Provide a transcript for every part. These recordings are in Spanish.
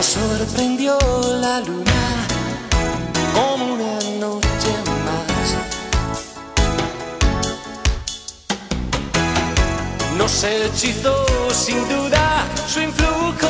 Nos sorprendió la luna como una noche más. Nos hechizó sin duda su influjo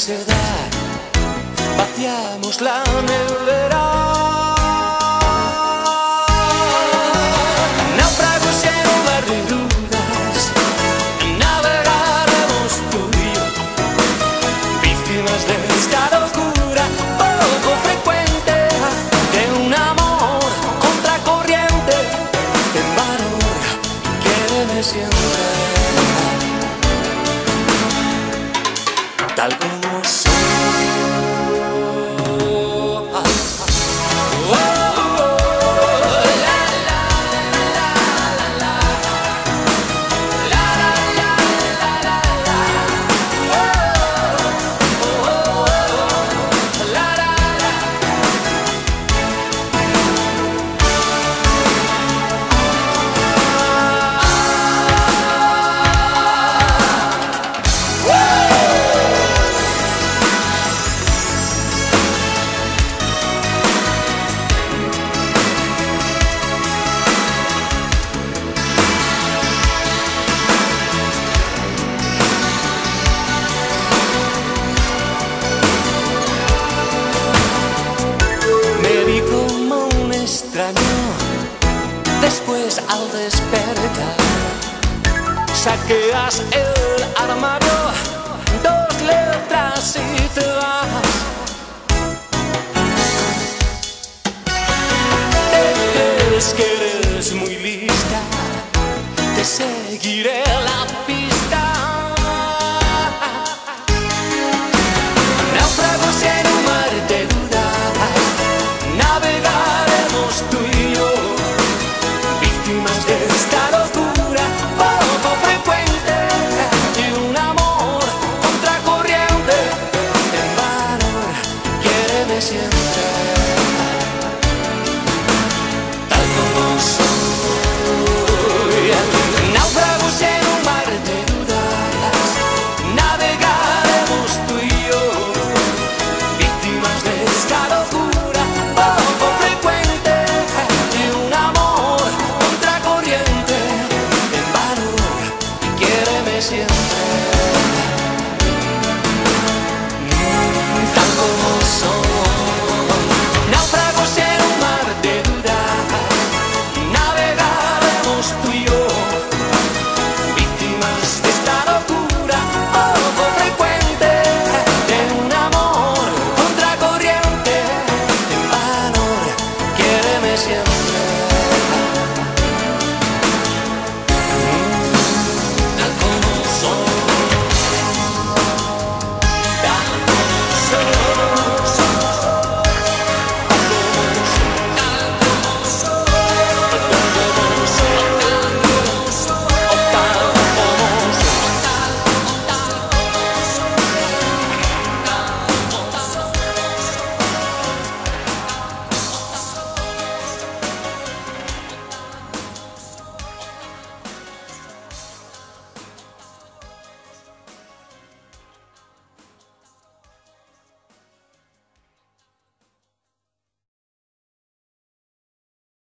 seda, vaciamos la nevera. Náufragos en un de dudas, navegaremos tú y yo. Víctimas de esta locura. Poco frecuente. De un amor contracorriente. En valor quiéreme siempre tal como soy El armario, dos letras y te vas. Te que eres muy lista, te seguiré la pista.